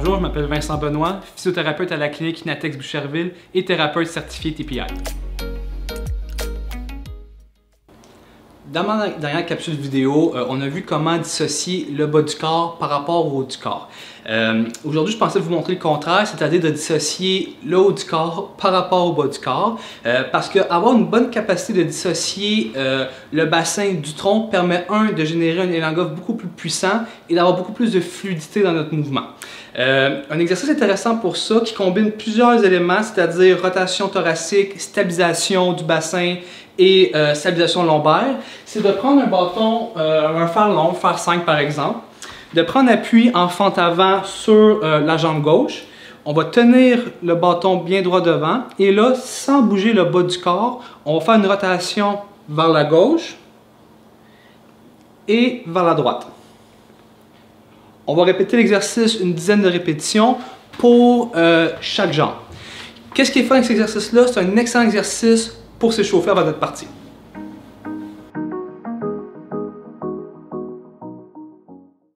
Bonjour, je m'appelle Vincent Benoît, physiothérapeute à la clinique Inatex Boucherville et thérapeute certifié TPI. Dans ma dernière capsule vidéo, euh, on a vu comment dissocier le bas du corps par rapport au haut du corps. Euh, Aujourd'hui, je pensais vous montrer le contraire, c'est-à-dire de dissocier le haut du corps par rapport au bas du corps, euh, parce qu'avoir une bonne capacité de dissocier le bassin du tronc permet, un, de générer un élangolf beaucoup plus puissant et d'avoir beaucoup plus de fluidité dans notre mouvement. Euh, un exercice intéressant pour ça qui combine plusieurs éléments, c'est-à-dire rotation thoracique, stabilisation du bassin et euh, stabilisation lombaire, c'est de prendre un bâton, euh, un fer long, fer 5 par exemple, de prendre appui en fente avant sur la jambe gauche. On va tenir le bâton bien droit devant et là, sans bouger le bas du corps, on va faire une rotation vers la gauche et vers la droite. On va répéter l'exercice une dizaine de répétitions pour euh, chaque jambe. Qu'est-ce qui est fait avec cet exercice-là? C'est un excellent exercice pour s'échauffer avant notre partie.